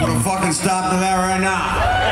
Put a fucking stop to that right now.